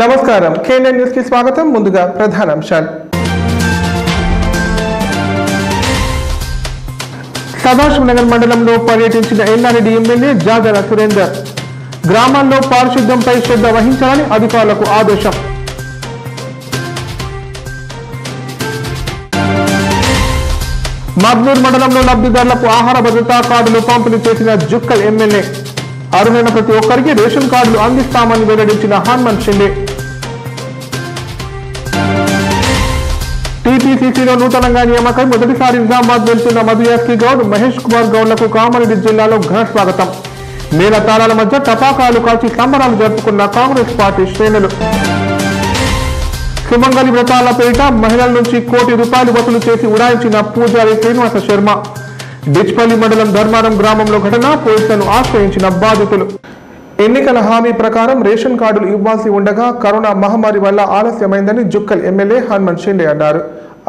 నమస్కారం. కేఎన్ఎన్ న్యూస్కి స్వాగతం. ముందుగా ప్రధానాంశాలు సదాశివ నగర్ మండలంలో పర్యటించిన ఎన్ఆర్డి ఎమ్మెల్యే జాగర సురేందర్. గ్రామాల్లో పారిశుద్ధ్యంపై శ్రద్ధ వహించాలని అధికారులకు ఆదేశం. మగ్నూర్ మండలంలో లబ్ధిదారులకు ఆహార భద్రతా కార్డులు పంపిణీ చేసిన జుక్కల్ ఎమ్మెల్యే. అర్హులైన ప్రతి ఒక్కరికి రేషన్ కార్డులు అందిస్తామని వెల్లడించిన హనుమంత్ షిండే. టీపీసీసీలో నూతనంగా నియామకై. మొదటిసారి నిజామాబాద్ వెళ్తున్న మధుయాస్కి గౌడ్ మహేష్ కుమార్ గౌడ్లకు కామారెడ్డి జిల్లాలో ఘన స్వాగతం. మేళ తాళాల మధ్య టపాకాలు కాల్చి సంబరాలు జరుపుకున్న కాంగ్రెస్ పార్టీ శ్రేణులు. సుమంగళి వ్రతాల పేరిట మహిళల నుంచి కోటి రూపాయలు వసూలు చేసి ఉడాయించిన పూజారి శ్రీనివాస శర్మ. డిచ్పల్లి మండలం ధర్మారం గ్రామంలో ఘటన పోలీసులను ఆశ్రయించిన బాధితులు. ఎన్నికల హామీ ప్రకారం రేషన్ కార్డులు ఇవ్వాల్సి ఉండగా కరోనా మహమ్మారి వల్ల ఆలస్యమైందని జుక్కల్ ఎమ్మెల్యే హనుమన్ షిండే అన్నారు.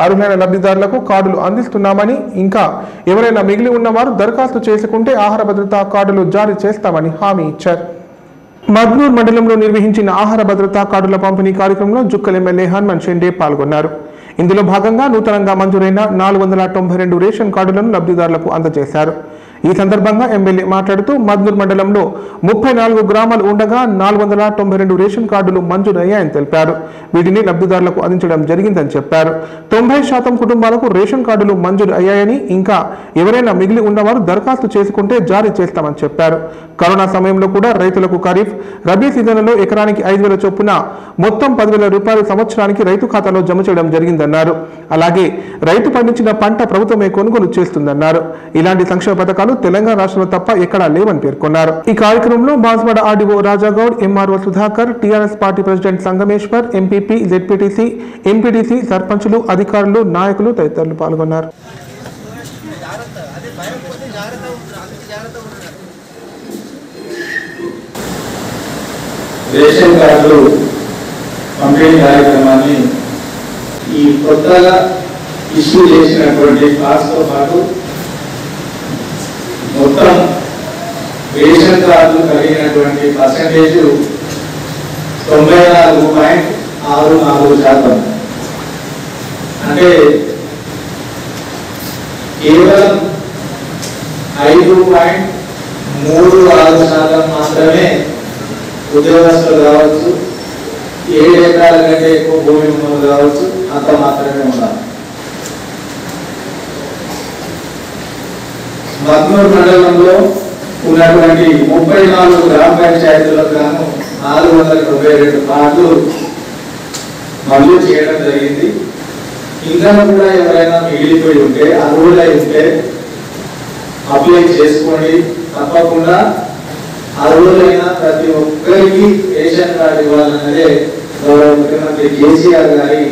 అర్హులైన లబ్ధిదారులకు కార్డులు అందిస్తున్నామని ఇంకా ఎవరైనా మిగిలి ఉన్నవారు దరఖాస్తు చేసుకుంటే ఆహార భద్రతా కార్డులు జారీ చేస్తామని హామీ ఇచ్చారు. మద్నూర్ మండలంలో నిర్వహించిన ఆహార భద్రతా కార్డుల పంపిణీ కార్యక్రమంలో జుక్కల్ ఎమ్మెల్యే హనుమన్ షెండే పాల్గొన్నారు. ఇందులో భాగంగా నూతనంగా మంజూరైన నాలుగు వందల తొంభై రెండు రేషన్ కార్డులను లబ్ధిదారులకు అందజేశారు. ఈ సందర్భంగా ఎమ్మెల్యే మాట్లాడుతూ మద్నూర్ మండలంలో ముప్పై నాలుగు గ్రామాలు ఉండగా నాలుగు వందల తొంభై రెండు రేషన్ కార్డులు మంజూరయ్యాయని తెలిపారు. వీటిని లబ్ధిదారులకు అందించడం జరిగిందని చెప్పారు. తొంభై శాతం కుటుంబాలకు రేషన్ కార్డులు మంజూరు అయ్యాయని ఇంకా ఎవరైనా మిగిలి ఉన్నవారు దరఖాస్తు చేసుకుంటే జారీ చేస్తామని చెప్పారు. కరోనా సమయంలో కూడా రైతులకు ఖరీఫ్ రబీ సీజన్లో ఎకరానికి ఐదు వేల చొప్పున మొత్తం పదివేల రూపాయలు సంవత్సరానికి రైతు ఖాతాలో జమ చేయడం జరిగిందన్నారు. అలాగే రైతు పండించిన పంట ప్రభుత్వమే కొనుగోలు చేస్తుందన్నారు. ఇలాంటి సంక్షేమ పథకాలు తెలంగాణ రాష్ట్రంలో తప్ప ఎక్కడా లేవని పేర్కొన్నారు. ఈ కార్యక్రమంలో Banswada RDO Rajagoud MRO Sudhakar TRS party president Sangameshwar MPP ZPTC MPTC సర్పంచులు అధికారులు నాయకులు తదితరులు పాల్గొన్నారు. రేషన్ కార్డులు పంపిణీ కార్యక్రమాన్ని ఈ కొత్తగా ఇష్యూ చేసినటువంటి పాస్తో పాటు మొత్తం రేషన్ కార్డు కలిగినటువంటి పర్సంటేజ్ తొంభై నాలుగు పాయింట్ ఆరు నాలుగు శాతం. అంటే కేవలం ఐదు పాయింట్ మూడు ఆరు శాతం మాత్రమే ఉద్యోగస్తులు కావచ్చు ఏడు ఎకరాల కంటే ఎక్కువ భూమి ఉన్నది కావచ్చు అంత మాత్రమే ఉన్నారు మగ్నూరు మండలంలో ఉన్నటువంటి ముప్పై నాలుగు గ్రామ పంచాయతీలకు గాను నాలుగు వందల తొంభై రెండు కార్డు మంజూరు చేయడం జరిగింది. ఇంకా కూడా ఎవరైనా మిగిలిపోయి ఉంటే అర్హులై ఉంటే అప్లై చేసుకోండి. తప్పకుండా అర్హులైన ప్రతి ఒక్కరికి రేషన్ కార్డు ఇవ్వాలన్నదే గౌరవ ముఖ్యమంత్రి కేసీఆర్ గారి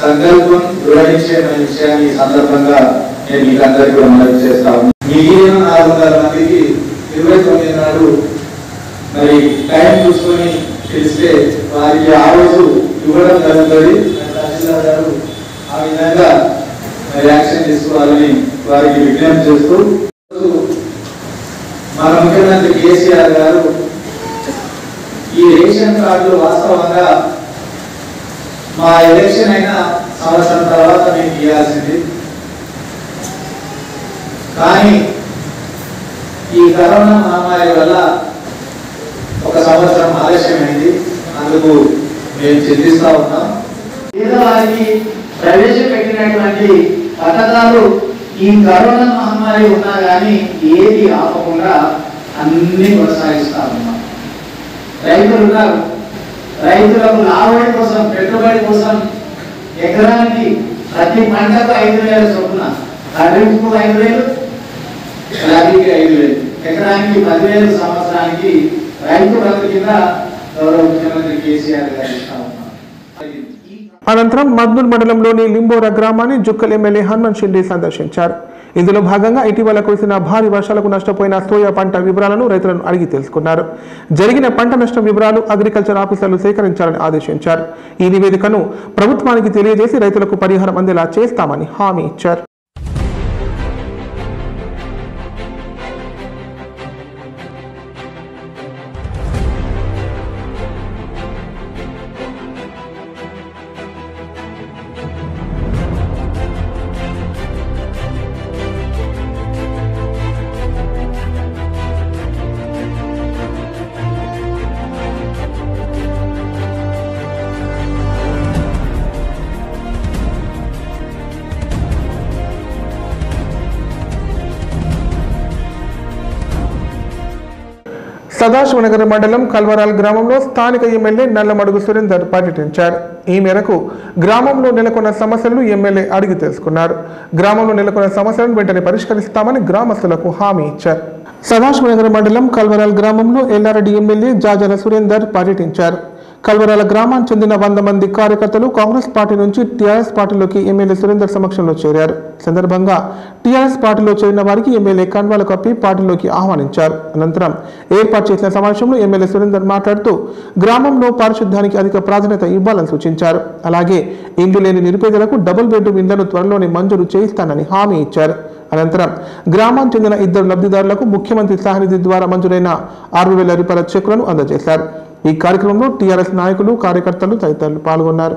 సంకల్పం దృఢనిశ్చయమైన విషయాన్ని సందర్భంగా నేను మీకు అందరికీ మనవి చేస్తా ఉన్నాను. మిగిలిన నాలుగు వందల మందికి ఇరవై తొమ్మిది నాడు మరి టైం చూసుకొని తెలిస్తే వారికి ఆ రోజు ఇవ్వడం జరుగుతుంది. తహసీల్దార్ గారు ఆ విధంగా మరి యాక్షన్ తీసుకోవాలని వారికి విజ్ఞప్తి చేస్తూ మన ముఖ్యమంత్రి కేసీఆర్ గారు ఈ రేషన్ కార్డులు వాస్తవంగా మా ఎలక్షన్ అయిన సంవత్సరం తర్వాత మేము ఇవ్వాల్సింది. కానీ ఈ కరోనా మహమ్మారి వల్ల ఒక సంవత్సరం ఆలస్యమైంది. అందుకు మేము చెల్లిస్తా ఉన్నాం. పేదవారికి ప్రవేశపెట్టినటువంటి పథకాలు ఈ కరోనా మహమ్మారి ఉన్నా కానీ ఏది ఆపకుండా అన్ని కొనసాగిస్తా ఉన్నాం. రైతులు ఉన్నారు. రైతులకు లాభడి కోసం పెట్టుబడి కోసం ఎకరానికి ప్రతి పంటకు ఐదు వేల చొప్పున ఖరీఫ్కు ఐదు వేలు రబీకి ఐదు వేలు. ఎకరానికి పదివేలు సంవత్సరానికి రైతు బంధు కింద గౌరవ ముఖ్యమంత్రి కేసీఆర్ గారు ఇస్తా అనంతరం మద్నూర్ మండలంలోని లింబోరా గ్రామాన్ని జుక్కల్ ఎమ్మెల్యే హనుమంత్ షిండే సందర్శించారు. ఇందులో భాగంగా ఇటీవల కురిసిన భారీ వర్షాలకు నష్టపోయిన సోయా పంట వివరాలను రైతులను అడిగి తెలుసుకున్నారు. జరిగిన పంట నష్టం వివరాలు అగ్రికల్చర్ ఆఫీసర్లు సేకరించాలని ఆదేశించారు. ఈ నివేదికను ప్రభుత్వానికి తెలియజేసి రైతులకు పరిహారం అందేలా చేస్తామని హామీ ఇచ్చారు. సదాశివనగర్ మండలం కల్వరాల్ గ్రామంలో స్థానిక ఎమ్మెల్యే నల్లమడుగు సురేందర్ పర్యటించారు. ఈ మేరకు గ్రామంలో నెలకొన్న సమస్యలను ఎమ్మెల్యే అడిగి తెలుసుకున్నారు. గ్రామంలో నెలకొన్న సమస్యలను వెంటనే పరిష్కరిస్తామని గ్రామస్తులకు హామీ ఇచ్చారు. సదాశివనగర్ మండలం కల్వరాల్ గ్రామంలో ఎల్లారెడ్డి ఎమ్మెల్యే జాజల సురేందర్ పర్యటించారు. కల్వరాల గ్రామానికి చెందిన వంద మంది కార్యకర్తలు కాంగ్రెస్ పార్టీ నుంచి టీఆర్ఎస్ పార్టీలోకి ఎమ్మెల్యే సురేందర్ సమక్షంలో చేరారు. సందర్భంగా టీఆర్ఎస్ పార్టీలో చేరిన వారికి ఎమ్మెల్యే కన్వాల కప్పి పార్టీలోకి ఆహ్వానించారు. అనంతరం ఏర్పాటు చేసిన సమావేశంలో ఎమ్మెల్యే సురేందర్ మాట్లాడుతూ గ్రామంలో పారిశుద్ధ్యానికి అధిక ప్రాధాన్యత ఇవ్వాలని సూచించారు. అలాగే ఇండ్లు లేని నిరుపేదలకు డబుల్ బెడ్రూమ్ ఇండ్లను త్వరలోనే మంజూరు చేయిస్తానని హామీ ఇచ్చారు. అనంతరం గ్రామానికి చెందిన ఇద్దరు లబ్ధిదారులకు ముఖ్యమంత్రి సహానిధి ద్వారా మంజూరైన ఆరు వేల రూపాయల చెక్కులను అందజేశారు. ఈ కార్యక్రమంలో టీఆర్ఎస్ నాయకులు కార్యకర్తలు తదితరులు పాల్గొన్నారు.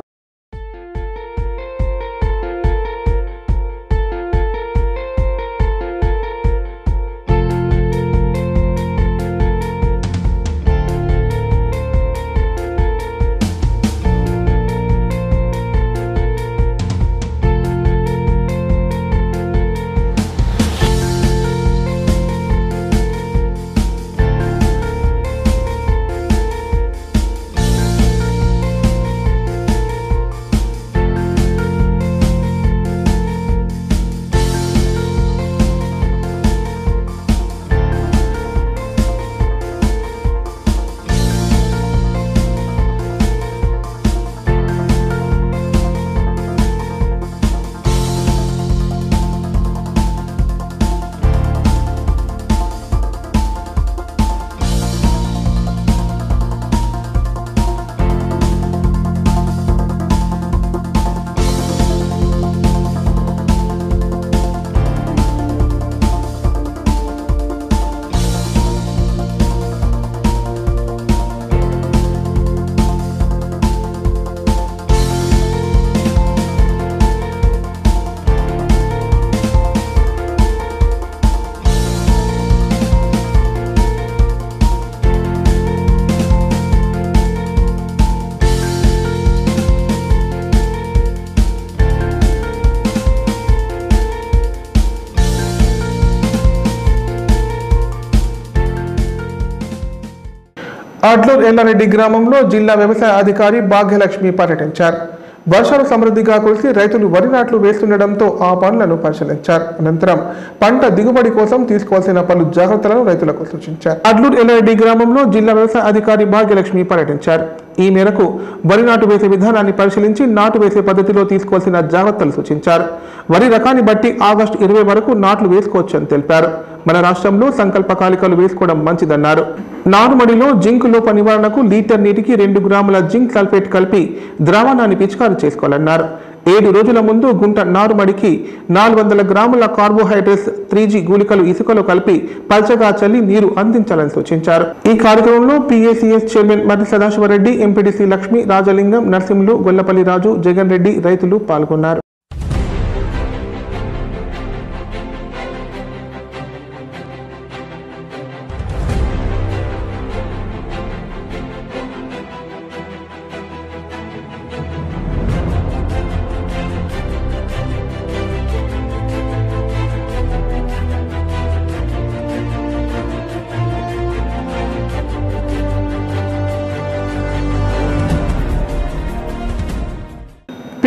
అడ్లూరు ఎల్లారెడ్డి గ్రామంలో జిల్లా వ్యవసాయ అధికారి భాగ్యలక్ష్మి పర్యటించారు. వర్షాలు సమృద్ధిగా కురిసి రైతులు వరి నాట్లు వేస్తుండటంతో ఆ పనులను పరిశీలించారు. అనంతరం పంట దిగుబడి కోసం తీసుకోవాల్సిన పలు జాగ్రత్తలను రైతులకు సూచించారు. అడ్లూరు ఎల్లారెడ్డి గ్రామంలో జిల్లా వ్యవసాయ అధికారి భాగ్యలక్ష్మి పర్యటించారు. ఈ మేరకు వరి నాటు వేసే విధానాన్ని పరిశీలించి నాటు వేసే పద్ధతిలో తీసుకోవాల్సిన జాగ్రత్తలు సూచించారు. వరి రకాన్ని బట్టి ఆగస్టు ఇరవై వరకు నాట్లు వేసుకోవచ్చని తెలిపారు. మన రాష్ట్రంలో సంకల్పకాలికలు వేసుకోవడం మంచిదన్నారు. నారుమడిలో జింక్ లోప నివారణకు లీటర్ నీటికి రెండు గ్రాముల జింక్ సల్ఫేట్ కలిపి ద్రావణాన్ని పిచికారు చేసుకోవాలన్నారు. ఏడు రోజుల ముందు గుంట నారుమడికి నాలుగు వందల గ్రాముల కార్బోహైడ్రేట్స్ త్రీ జీ గుళికలు ఇసుకలో కలిపి పల్చగా చల్లి నీరు అందించాలని సూచించారు. ఈ కార్యక్రమంలో PACS chairman Marri Sadashivareddy MPDC Lakshmi Rajalingam Narsimhulu Gollapalli Raju Jagan Reddy రైతులు పాల్గొన్నారు.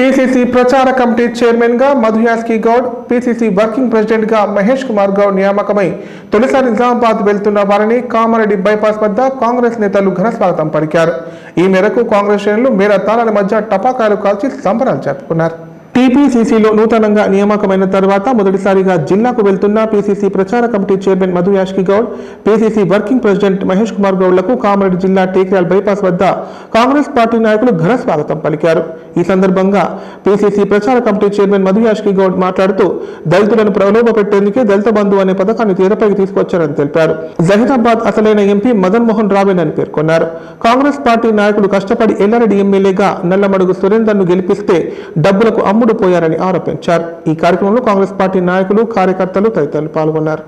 పిసిసి ప్రచార కమిటీ చైర్మన్గా మధుయాస్కి గౌడ్ పిసిసి వర్కింగ్ ప్రెసిడెంట్గా మహేష్ కుమార్ గౌడ్ నియామకమై తొలిసారి నిజామాబాద్ వెళ్తున్న వారిని కామారెడ్డి బైపాస్ వద్ద కాంగ్రెస్ నేతలు ఘన స్వాగతం పలికారు. ఈ మేరకు కాంగ్రెస్ శ్రేణులు మేర తాళాల మధ్య టపాకాయలు కాల్చి సంబరాలు జరుపుకున్నారు. టీపీసీసీలో నూతనంగా నియామకమైన తర్వాత మొదటిసారిగా జిల్లాకు వెళ్తున్న పీసీసీ ప్రచార committee chairman Madhu Yashki Goud PCC working president Mahesh Kumar గౌడ్లకు Kamareddy జిల్లా టేక్యాల్ బైపాస్ వద్ద కాంగ్రెస్ పార్టీ నాయకులు ఘన స్వాగతం పలికారు. ఈ సందర్భంగా పీసీసీ ప్రచార కమిటీ చైర్మన్ మధు యాష్కి గౌడ్ మాట్లాడుతూ దళితులను ప్రలోభ పెట్టేందుకే దళిత బంధు అనే పథకాన్ని తీరపైకి తీసుకొచ్చారని తెలిపారు. జహీరాబాద్ అసలైన ఎంపీ మదన్ మోహన్ రావేనని పేర్కొన్నారు. కాంగ్రెస్ పార్టీ నాయకులు కష్టపడి ఎల్లారెడ్డి ఎమ్మెల్యేగా నల్లమడుగు సురేందర్ను గెలిపిస్తే డబ్బులకు అమ్ముడు పోయారని ఆరోపించారు. ఈ కార్యక్రమంలో కాంగ్రెస్ పార్టీ నాయకులు కార్యకర్తలు తదితరులు పాల్గొన్నారు.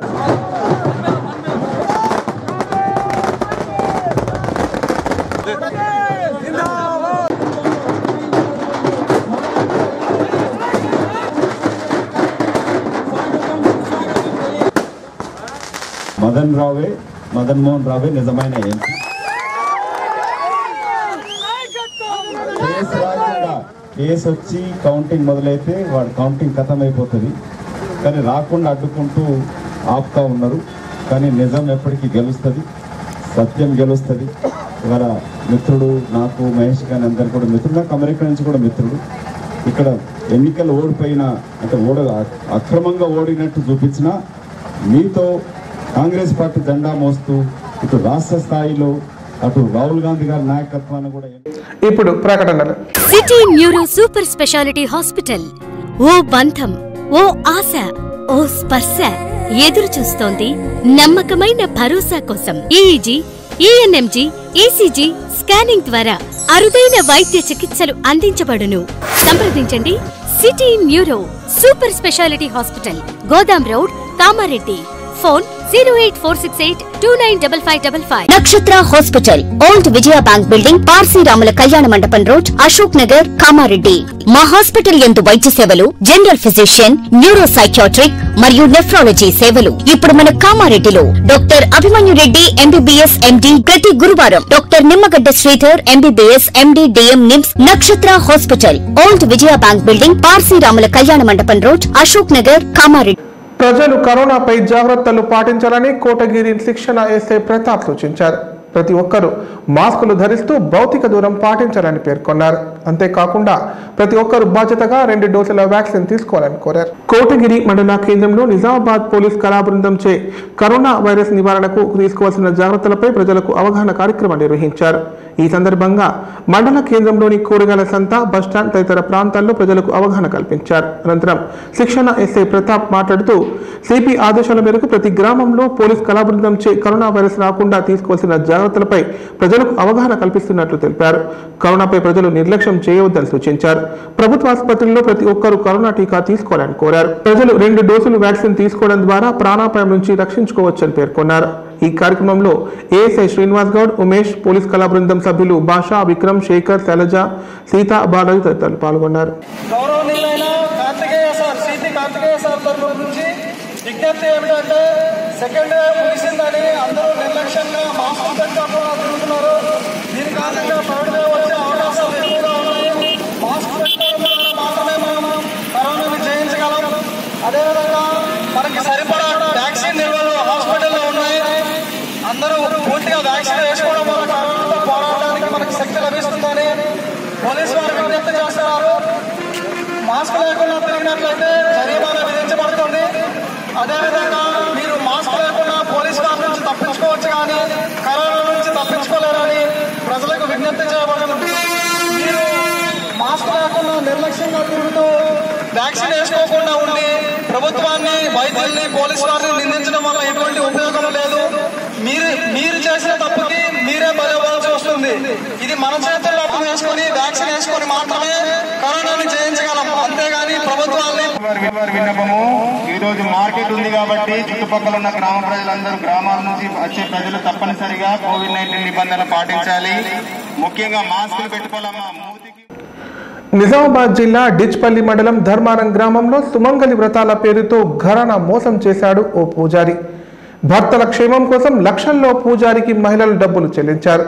మదన్ రావే మదన్ మోహన్ రావే నిజమైన ఎంపీ. కేసు వచ్చి కౌంటింగ్ మొదలైతే వాడు కౌంటింగ్ ఖతం అయిపోతుంది కానీ రాకుండా అడ్డుకుంటూ ఆపుతూ ఉన్నారు. కానీ నిజం ఎప్పటికీ గెలుస్తుంది. సత్యం గెలుస్తుంది. ఇవాళ మిత్రుడు నాకు మహేష్ కానీ అందరు కూడా మిత్రుడు నాకు అమెరికా నుంచి కూడా మిత్రుడు. ఇక్కడ ఎన్నికలు ఓడిపోయిన అంటే ఓడ అక్రమంగా ఓడినట్టు చూపించిన మీతో కాంగ్రెస్ పార్టీ జెండా మోస్తూ ఇటు రాష్ట్ర స్థాయిలో అటు రాహుల్ గాంధీ గారి నాయకత్వాన్ని కూడా ఇప్పుడు ప్రకటనలు. City neuro super speciality hospital. ఓ బంధం ఓ ఆశ ఓ స్పర్శ ఎదురు చూస్తోంది నమ్మకమైన భరోసా కోసం. ఈఈజీ ఈఎన్ఎంజీ ఈసీజీ స్కానింగ్ ద్వారా అరుదైన వైద్య చికిత్సలు అందించబడును. సంప్రదించండి. City neuro super speciality hospital గోదాం road Kamareddy. Phone zero eight four six eight two nine double five double five. Nakshatra hospital old Vijaya bank building Parsi Ramula Kalyana Mandapam road Ashok Nagar Kamareddy. మా hospital ఎందు వైద్య సేవలు general physician neuro psychiatric మరియు nephrology సేవలు. ఇప్పుడు మన కామారెడ్డిలో doctor Abhimanyu Reddy MBBS MD ప్రతి గురువారం doctor Nimmagadda Sridhar MBBS MD DM NIMS Nakshatra hospital old Vijaya bank building Parsi Ramula Kalyana Mandapam road Ashok Nagar Kamareddy. ప్రజలు కరోనాపై జాగ్రత్తలు పాటించాలని కోటగిరి శిక్షణ ఎస్ఐ ప్రతాప్ సూచించారు. ప్రతి ఒక్కరూ మాస్కులు ధరిస్తూ భౌతిక దూరం పాటించాలని పేర్కొన్నారు. అంతేకాకుండా ప్రతి ఒక్కరూ బాధ్యతగా రెండు డోసుల వ్యాక్సిన్ తీసుకోవాలని కోరారు. కోటగిరి మండల కేంద్రంలో నిజామాబాద్ పోలీస్ కళా బృందం చే కరోనా వైరస్ నివారణకు తీసుకోవాల్సిన జాగ్రత్తలపై ప్రజలకు అవగాహన కార్యక్రమం నిర్వహించారు. ఈ సందర్భంగా మండల కేంద్రంలోని కూరగాయల సంత బస్టాండ్ తదితర ప్రాంతాల్లో ప్రజలకు అవగాహన కల్పించారు. అనంతరం శిక్షణ ఎస్ఐ ప్రతాప్ మాట్లాడుతూ సిపి ఆదేశాల మేరకు ప్రతి గ్రామంలో పోలీస్ కళాబృందంచే కరోనా వైరస్ రాకుండా తీసుకోవాల్సిన జాగ్రత్తలపై ప్రజలకు అవగాహన కల్పిస్తున్నట్లు తెలిపారు. కరోనాపై ప్రజలు నిర్లక్ష్యం చేయవద్దని సూచించారు. ప్రభుత్వ ఆసుపత్రుల్లో ప్రతి ఒక్కరూ కరోనా టీకా తీసుకోవాలని కోరారు. ప్రజలు రెండు డోసులు వ్యాక్సిన్ తీసుకోవడం ద్వారా ప్రాణాపాయం నుంచి రక్షించుకోవచ్చని పేర్కొన్నారు. ఈ కార్యక్రమంలో ఏఎస్ఐ శ్రీనివాస్ గౌడ్ ఉమేష్ పోలీస్ కళా బృందం సభ్యులు భాషా విక్రమ్ శేఖర్ శైలజ సీత బాలాజీ తదితరులు పాల్గొన్నారు. విజ్ఞప్తి ఏమిటంటే సెకండ్ వేవ్ ముగిసిందని అందరూ నిర్లక్ష్యంగా మాస్కులు పెట్టుకోకుండా తిరుగుతున్నారు దీని కారణంగా వ్యాక్సిన్ వేసుకోకుండా ఉండి ప్రభుత్వాన్ని వైద్యుల్ని పోలీసు వారిని నిందించడం వల్ల ఎటువంటి ఉపయోగం లేదు. మీరు మీరు చేసిన తప్పుకి మీరే బలవాల్సి వస్తుంది. ఇది మన చేతుల్లో అప్పు వేసుకొని వ్యాక్సిన్ వేసుకొని మాత్రమే కరోనాని జయించగలం. అంతేగాని ప్రభుత్వాన్ని విన్నపము ఈ రోజు మార్కెట్ ఉంది కాబట్టి చుట్టుపక్కల ఉన్న గ్రామ ప్రజలందరూ గ్రామాల నుంచి వచ్చే ప్రజలు తప్పనిసరిగా కోవిడ్ నైన్టీన్ నిబంధనలు పాటించాలి. ముఖ్యంగా మాస్కులు పెట్టుకోవాలమ్మా. నిజామాబాద్ జిల్లా డిచ్పల్లి మండలం ధర్మారం గ్రామంలో సుమంగలి వ్రతాల పేరుతో ఘరానా మోసం చేశాడు ఓ పూజారి. భర్తల క్షేమం కోసం లక్షల్లో పూజారికి మహిళలు డబ్బులు చెల్లించారు.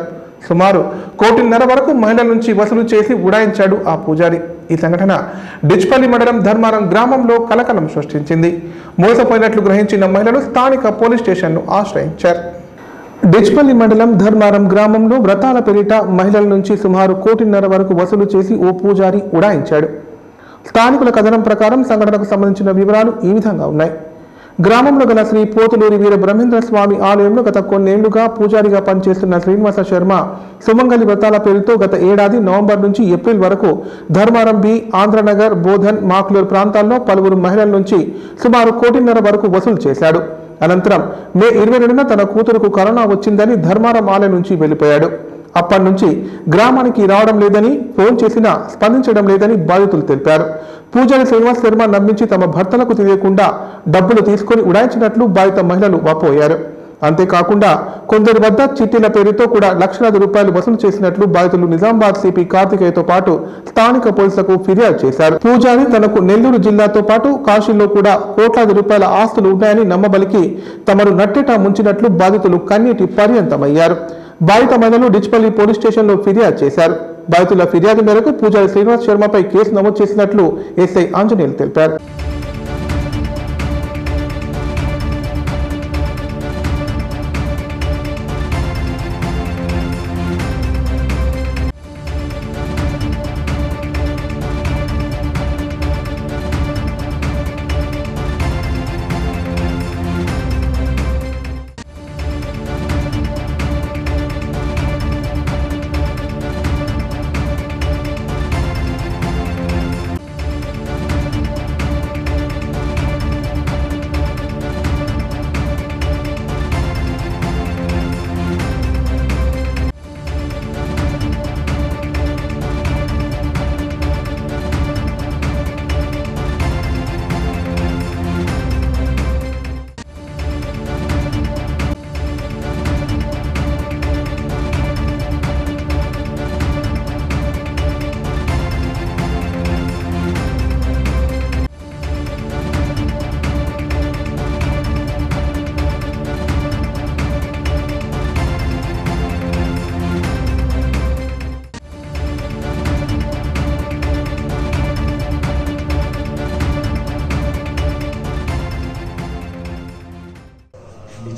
సుమారు కోటిన్నర వరకు మహిళల నుంచి వసూలు చేసి ఉడాయించాడు ఆ పూజారి. ఈ సంఘటన డిచ్పల్లి మండలం ధర్మారం గ్రామంలో కలకలం సృష్టించింది. మోసపోయినట్లు గ్రహించిన మహిళలు స్థానిక పోలీస్ స్టేషన్ను ఆశ్రయించారు. డిచ్పల్లి మండలం ధర్మారం గ్రామంలో వ్రతాల పేరిట మహిళల నుంచి సుమారు కోటిన్నర వరకు వసూలు చేసి ఓ పూజారి ఉడాయించాడు. స్థానికుల కథనం ప్రకారం సంఘటనకు సంబంధించిన వివరాలు ఈ విధంగా ఉన్నాయి. గ్రామంలో గల శ్రీ పోతులూరి వీర బ్రహ్మేంద్ర స్వామి ఆలయంలో గత కొన్నేళ్ళుగా పూజారిగా పనిచేస్తున్న శ్రీనివాస శర్మ సుమంగలి వ్రతాల పేరుతో గత ఏడాది నవంబర్ నుంచి ఏప్రిల్ వరకు ధర్మారం బి ఆంధ్రనగర్ బోధన్ మాక్లూర్ ప్రాంతాల్లో పలువురు మహిళల నుంచి సుమారు కోటిన్నర వరకు వసూలు చేశాడు. అనంతరం మే ఇరవై రెండున తన కూతురుకు కరోనా వచ్చిందని ధర్మారం ఆలయం నుంచి వెళ్ళిపోయాడు అప్పటి నుంచి గ్రామానికి రావడం లేదని ఫోన్ చేసినా స్పందించడం లేదని బాధితులు తెలిపారు. పూజారి శ్రీనివాస్ శర్మ నమ్మించి తమ భర్తలకు తెలియకుండా డబ్బులు తీసుకొని ఉడాయించినట్లు బాధిత మహిళలు వాపోయారు. అంతేకాకుండా కొందరి వద్ద చిట్టీల పేరుతో కూడా లక్షలాది రూపాయలు వసూలు చేసినట్లు బాధితులు నిజామాబాద్ సిపి కార్తికేయతో పాటు స్థానిక పోలీసులకు ఫిర్యాదు చేశారు. పూజారి తనకు నెల్లూరు జిల్లాతో పాటు కాశీలో కూడా కోట్లాది రూపాయల ఆస్తులు ఉన్నాయని నమ్మబలికి తమను నట్టేట ముంచినట్లు బాధితులు కన్నీటి పర్యంతమయ్యారు. బాధిత మహిళలు డిచ్పల్లి పోలీస్ స్టేషన్లో ఫిర్యాదు చేశారు. బాధితుల ఫిర్యాదు మేరకు పూజారి శ్రీనివాస్ శర్మపై కేసు నమోదు చేసినట్లు ఎస్ఐ ఆంజనేయులు తెలిపారు.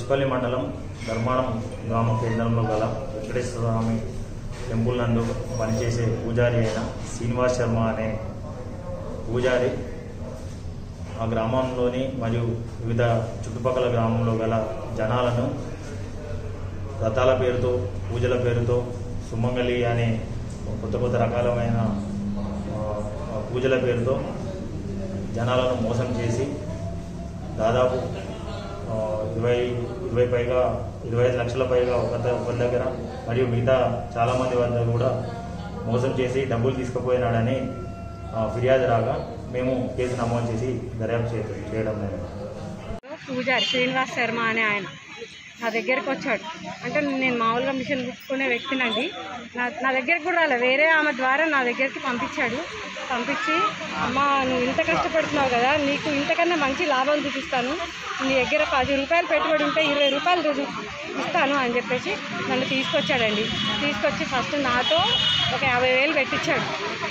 డిచ్పల్లి మండలం ధర్మారం గ్రామ కేంద్రంలో గల వెంకటేశ్వర స్వామి టెంపుల్ నందు పనిచేసే పూజారి అయిన శ్రీనివాస్ శర్మ అనే పూజారి ఆ గ్రామంలోని మరియు వివిధ చుట్టుపక్కల గ్రామంలో గల జనాలను రథాల పేరుతో పూజల పేరుతో సుమంగళి అనే కొత్త కొత్త రకాలమైన పూజల పేరుతో జనాలను మోసం చేసి దాదాపు ఇరవై ఇరవై పైగా ఇరవై ఐదు లక్షల పైగా ఒక ఒకరి దగ్గర మరియు మిగతా చాలామంది వద్ద కూడా మోసం చేసి డబ్బులు తీసుకుపోయినాడని ఫిర్యాదు రాగా మేము కేసు నమోదు చేసి దర్యాప్తు చేయడం లేదు. పూజారి శ్రీనివాస్ శర్మ అనే ఆయన నా దగ్గరకు వచ్చాడు. అంటే నేను మామూలుగా మిషన్ కుట్టుకునే వ్యక్తినండి నా నా దగ్గరకు కూడా రాలే. వేరే ఆమె ద్వారా నా దగ్గరికి పంపించాడు. పంపించి అమ్మ నువ్వు ఇంత కష్టపడుతున్నావు కదా నీకు ఇంతకన్నా మంచి లాభం చూపిస్తాను. నీ దగ్గర పది రూపాయలు పెట్టుబడి ఉంటే ఇరవై రూపాయలు రోజు ఇస్తాను అని చెప్పేసి నన్ను తీసుకొచ్చాడండి. తీసుకొచ్చి ఫస్ట్ నాతో ఒక యాభై వేలు పెట్టించాడు.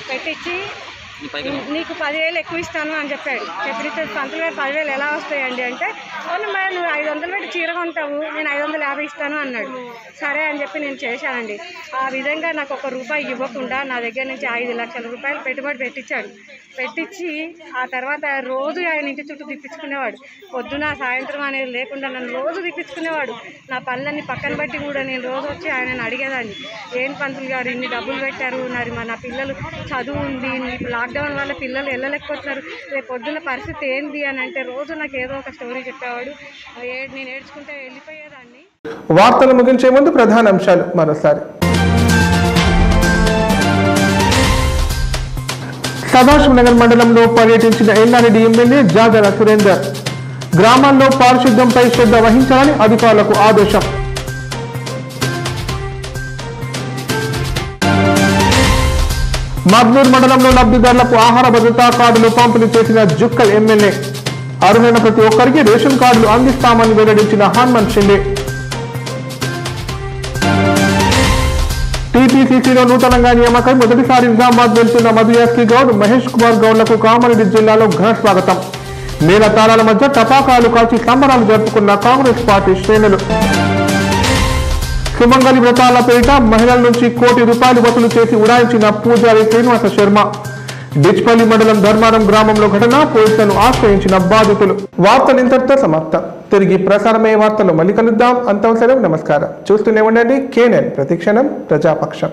పెట్టించి నీకు పదివేలు ఎక్కువ ఇస్తాను అని చెప్పాడు. చెప్పితే పంతులు గారు పదివేలు ఎలా వస్తాయండి అంటే అవును మరి నువ్వు ఐదు వందలు పెట్టి చీర కొంటావు నేను ఐదు వందల యాభై ఇస్తాను అన్నాడు. సరే అని చెప్పి నేను చేశానండి. ఆ విధంగా నాకు ఒక రూపాయి ఇవ్వకుండా నా దగ్గర నుంచి ఐదు లక్షల రూపాయలు పెట్టుబడి పెట్టించాడు. పెట్టించి ఆ తర్వాత రోజు ఆయన ఇంటి చుట్టూ తిప్పించుకునేవాడు. పొద్దున సాయంత్రం అనేది లేకుండా నన్ను రోజు తిప్పించుకునేవాడు. నా పనులన్నీ పక్కన బట్టి కూడా నేను రోజు వచ్చి ఆయనను అడిగేదాన్ని. ఏం పంతులు గారు ఇన్ని డబ్బులు పెట్టారు? మరి మా నా పిల్లలు చదువు ఉంది ఇప్పుడు లాక్డౌన్ వల్ల పిల్లలు వెళ్ళలేకపోతున్నారు. రేపు పొద్దున్న పరిస్థితి ఏంది అని అంటే రోజు నాకు ఏదో ఒక స్టోరీ చెప్పేవాడు. నేను ఏడ్చుకుంటే వెళ్ళిపోయేదాన్ని. వార్తలు ముగించే ముందు ప్రధాన అంశాలు మరోసారి. సదాశివనగర్ మండలంలో పర్యటించిన ఎల్లారెడ్డి ఎమ్మెల్యే జాగర సురేందర్. గ్రామాల్లో పారిశుద్ధ్యంపై శ్రద్ధ వహించాలని అధికారులకు ఆదేశం. మద్నూర్ మండలంలో లబ్ధిదారులకు ఆహార భద్రతా కార్డులు పంపిణీ చేసిన జుక్కల్ ఎమ్మెల్యే. అర్హులైన ప్రతి ఒక్కరికి రేషన్ కార్డులు అందిస్తామని వెల్లడించిన హనుమంత్ షిండే. టీపీసీసీలో నూతనంగా నియామకం మొదటిసారి నిజామాబాద్ వెళ్తున్న మధుయాస్కి గౌడ్ మహేష్ కుమార్ గౌడ్లకు కామారెడ్డి జిల్లాలో ఘన స్వాగతం. మేళ తారాల మధ్య టపాకాలు కాల్చి సంబరాలు జరుపుకున్న కాంగ్రెస్ పార్టీ శ్రేణులు. సుమంగళి వ్రతాల పేరిట మహిళల నుంచి కోటి రూపాయలు వసూలు చేసి ఉడాయించిన పూజారి శ్రీనివాస శర్మ. డిచ్పల్లి మండలం ధర్మారం గ్రామంలో ఘటన పోలీసులను ఆశ్రయించిన బాధితులు. వార్తలు ఇంతటితో సమాప్తం. తిరిగి ప్రసారమయ్యే వార్తలు మళ్ళీ కలుద్దాం. అంతవసరం నమస్కారం. చూస్తూనే ఉండండి. కేనెన్ ప్రతిక్షణం ప్రజాపక్షం.